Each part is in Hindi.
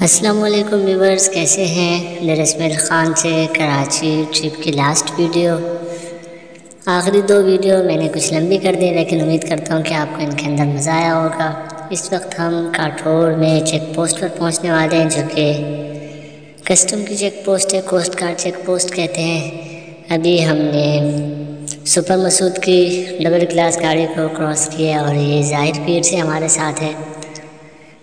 अस्सलाम वालेकुम व्यूवर्स, कैसे हैं? मेरे ख़ान से कराची ट्रिप की लास्ट वीडियो। आखिरी दो वीडियो मैंने कुछ लंबी कर दी, लेकिन उम्मीद करता हूँ कि आपको इनके अंदर मज़ा आया होगा। इस वक्त हम काठोर में चेक पोस्ट पर पहुँचने वाले हैं, जो कि कस्टम की चेक पोस्ट है, कोस्ट गार्ड चेक पोस्ट कहते हैं। अभी हमने सुपर मसूद की डबल क्लास गाड़ी को क्रॉस किया और ये ज़ाहिर पीर से हमारे साथ है।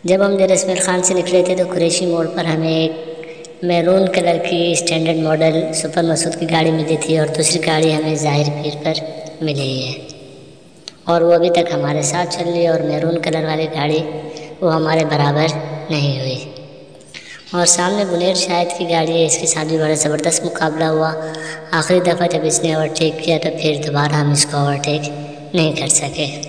जब हम रसमिल ख़ान से निकले थे तो कुरेशी मोड़ पर हमें एक मैरून कलर की स्टैंडर्ड मॉडल सुपर मसूद की गाड़ी मिली थी और दूसरी गाड़ी हमें ज़ाहिर पीर पर मिली है। और वो अभी तक हमारे साथ चल रही है और मैरून कलर वाली गाड़ी वो हमारे बराबर नहीं हुई। और सामने बुलेट शायद की गाड़ी है, इसके साथ भी बड़ा ज़बरदस्त मुकाबला हुआ। आखिरी दफ़ा जब इसने ओवरटेक किया तो फिर दोबारा हम इसको ओवरटेक नहीं कर सके।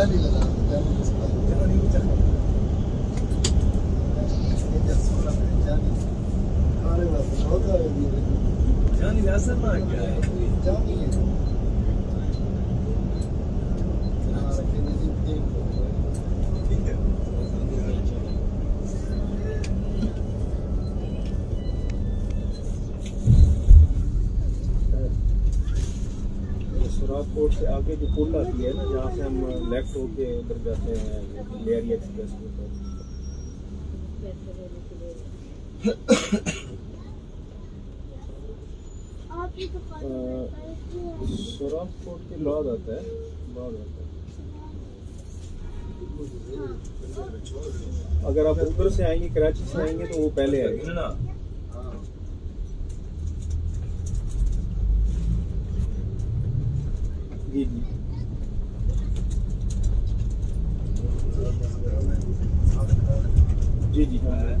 They are in the lab. They are in the square. They are in the jungle. They are full of Johnny. Johnny was the local. Johnny, that's a man guy. Johnny. सुराग कोट से आगे जो पुल आती है ना, जहाँ से हम लेफ़्ट होके उधर जाते हैं लेयरी एक्सप्रेस के ऊपर। सुराग कोट के बाद आता है, बाद आता है। अगर आप उधर से आएँगे, कराची से आएँगे तो वो पहले आएगा। ना जी जी जी जी हाँ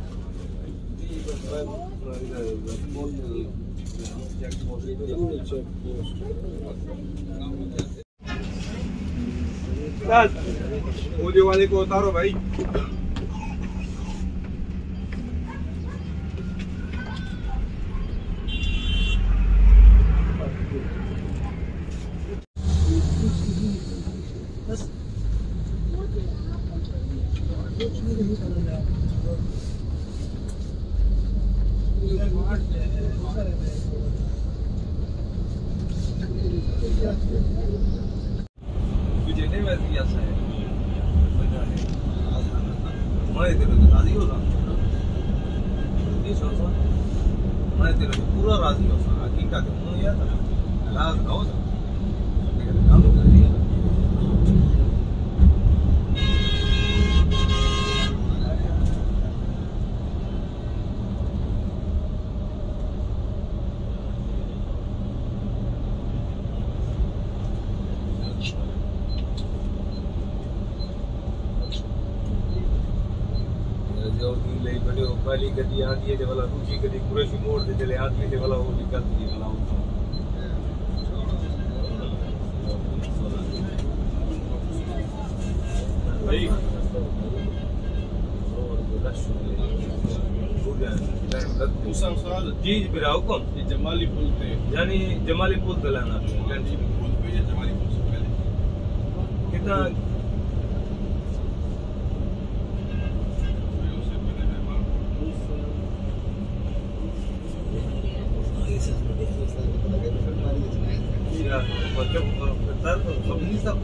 Er je ऑडियो वाले को उतारो भाई तुझे नहीं वैसे ऐसा है मैं तेरे को राज़ी हो रहा पूरा राज़ी हो। रहा हकीकत हूँ यार राज हो लेकिन काम कर रही है जो दिन ले बड़े पहली गड्डी आती है वाला दूसरी गड्डी कुरैशी मोड़ ते चले है ते वाला वो निकलती है। वाला भाई। जी मेरा हुक्म जमाली पुल पे। यानी जमाली पुल दलाना गंजी पुल पे या जमाली पुल से पहले? कितना उससे पहले मेहमान या मतलब करता तो सबनी सब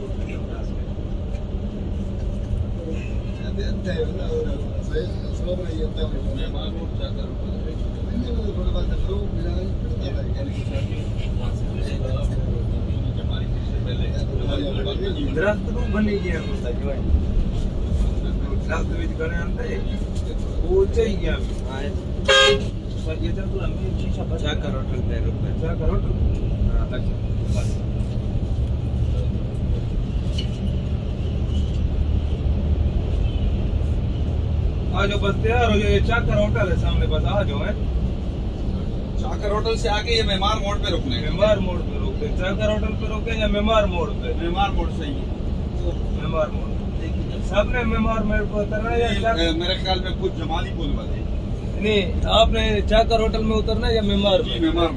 मेहमान रोड जाकर जमाली पुल से पहले દ્રષ્ટરૂપ पर ये तो क्या करो दे रुक क्या करो हाँ बस बस तैयार हो जाए ये चाकर होटल है सामने बस आ जाओ है चाकर होटल से आके ये मेहमान मोड़ पे रुकने मेहमान मोड़ पे रोके चाकर होटल पे रोके या मेमार मोड़ पे? मेहमान मोड़ सही है। मेमार मोड़ सबने मेमार मोड़ पे उतरना या चाकर मेरे ख्याल में कुछ जमाली पुल वाले नहीं आपने चाकर होटल में उतरना या मेमार जी में? मोड़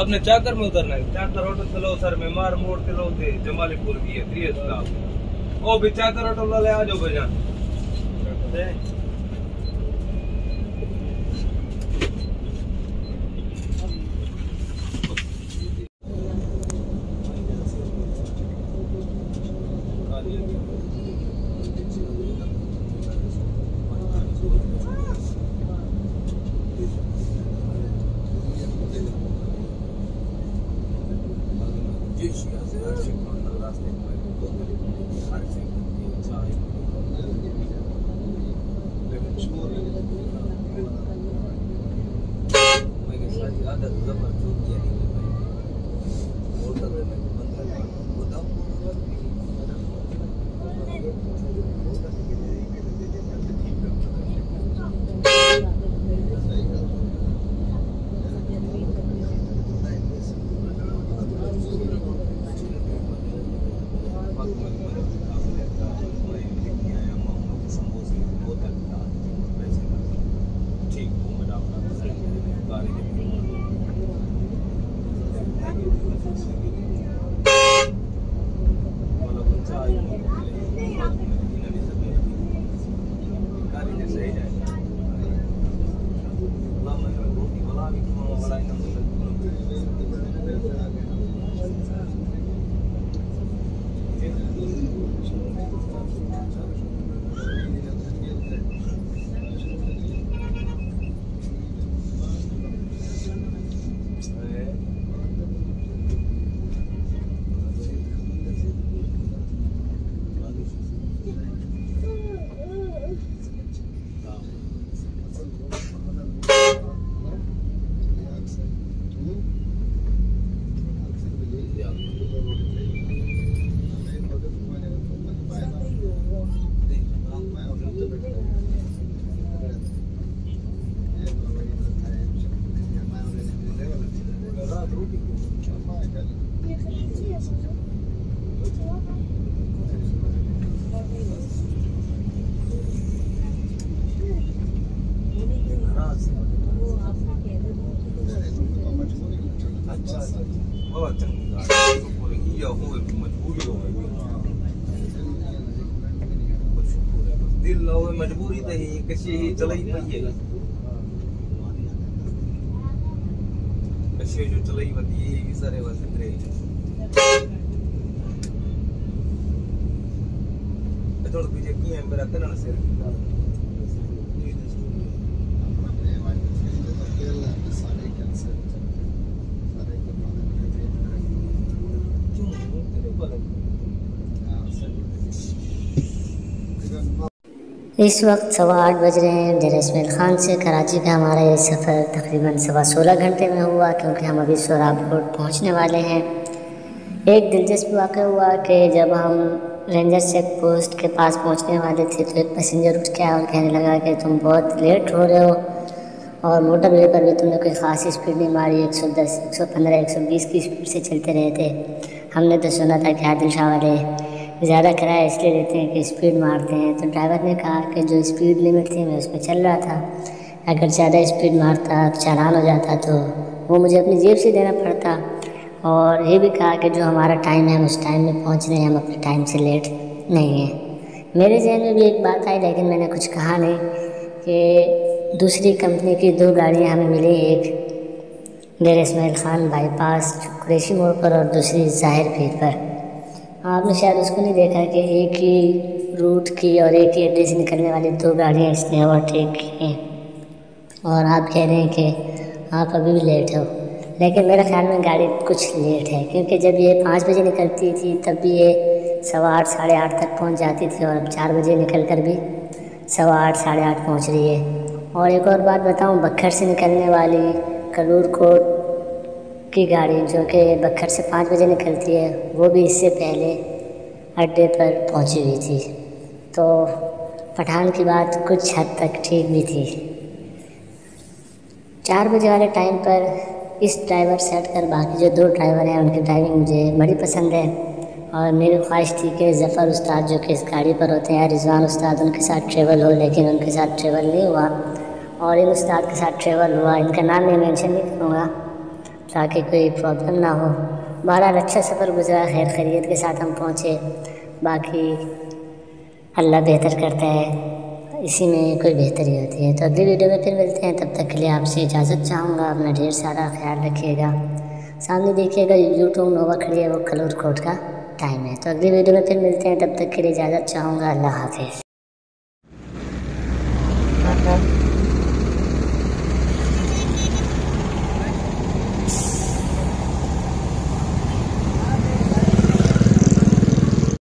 आपने चाकर में उतरना है। चाकर होटल से लो सर मेमार मोड़ से लो थे जमालीपुर भी है थ्री स्टाफ ओ भी चाकर होटल वाले आ जाओ भैया Thank you. ਦਿਲ ਹੋਵੇ ਮਜਬੂਰੀ ਤੇ ਹੀ ਕਸ਼ੀ ਹੀ ਚਲਾਈ ਪਈ ਹੈ। ਕਸ਼ੀ ਜੋ ਚਲਾਈ ਵਦੀ ਹੈ ਵੀ ਸਾਰੇ ਵਸਤਰੇ ਇਹ ਤੋਂ ਵੀ ਜੇ ਕੀ ਹੈ ਮੇਰਾ ਤਨਨ ਸਿਰ ਕਿਉਂ इस वक्त सवा आठ बज रहे हैं। डेर इसमाइल ख़ान से कराची का हमारा ये सफ़र तकरीबन सवा सोलह घंटे में हुआ क्योंकि हम अभी सोराबकोट पहुँचने वाले हैं। एक दिलचस्प वाक़ हुआ कि जब हम रेंजर चेक पोस्ट के पास पहुँचने वाले थे तो एक पैसेंजर उठ के और कहने लगा कि तुम बहुत लेट हो रहे हो और मोटर वे पर भी तुमने कोई ख़ास स्पीड नहीं मारी। 110, 115, 120 की स्पीड से चलते रहे थे हमने तो सुना था कि आदिल शाह वाले ज़्यादा किराया इसलिए देते हैं कि स्पीड मारते हैं। तो ड्राइवर ने कहा कि जो स्पीड लिमिट थी, मैं उस पर चल रहा था। अगर ज़्यादा स्पीड मारता चालान हो जाता तो वो मुझे अपनी जेब से देना पड़ता। और ये भी कहा कि जो हमारा टाइम है, हम उस टाइम में पहुँच रहे हैं, हम अपने टाइम से लेट नहीं हैं। मेरे जहन में भी एक बात आई, लेकिन मैंने कुछ कहा नहीं कि दूसरी कंपनी की दो गाड़ियाँ हमें मिली, एक डेर इसमाइल ख़ान बाईपास कुरेशी मोड़ पर और दूसरी ज़ाहिर पीर पर। आपने शायद उसको नहीं देखा कि एक ही रूट की और एक ही अड्डे से निकलने वाली दो गाड़ियाँ इसने ओवरटेक की हैं। और आप कह रहे हैं कि आप अभी भी लेट हो। लेकिन मेरे ख्याल में गाड़ी कुछ लेट है, क्योंकि जब ये पाँच बजे निकलती थी, तब भी ये सवा आठ, साढ़े आठ तक पहुँच जाती थी और अब चार बजे निकल कर भी सवा आठ, साढ़े आठ पहुँच रही है। और एक और बात बताऊँ बखर से निकलने वाली कलूर कोट की गाड़ी जो कि बखर से पाँच बजे निकलती है, वो भी इससे पहले अड्डे पर पहुँची हुई थी। तो पठान की बात कुछ हद तक ठीक भी थी। चार बजे वाले टाइम पर इस ड्राइवर से हटकर बाकी जो दो ड्राइवर हैं, उनकी ड्राइविंग मुझे बड़ी पसंद है। और मेरी ख्वाहिश थी कि ज़फ़र उस्ताद जो कि इस गाड़ी पर होते हैं, रिजवान उस्ताद उनके साथ ट्रेवल हो, लेकिन उनके साथ ट्रेवल नहीं हुआ। और इन उस्ताद के साथ ट्रेवल हुआ, इनका नाम मैं मेंशन नहीं करूँगा। ताकि कोई प्रॉब्लम ना हो। बहरहाल अच्छा सफ़र गुजरा। खैर, खैरियत के साथ हम पहुँचे। बाकी अल्लाह बेहतर करता है। इसी में कोई बेहतरी होती है। तो अगली वीडियो में फिर मिलते हैं। तब तक के लिए आपसे इजाज़त चाहूँगा। अपना ढेर सारा ख्याल रखिएगा। सामने देखिएगा यूट्यूब नोवा खड़ी है, वो कलूर कोट का टाइम है। तो अगली वीडियो में फिर मिलते हैं। तब तक के लिए इजाज़त चाहूँगा। अल्लाह हाफिज़।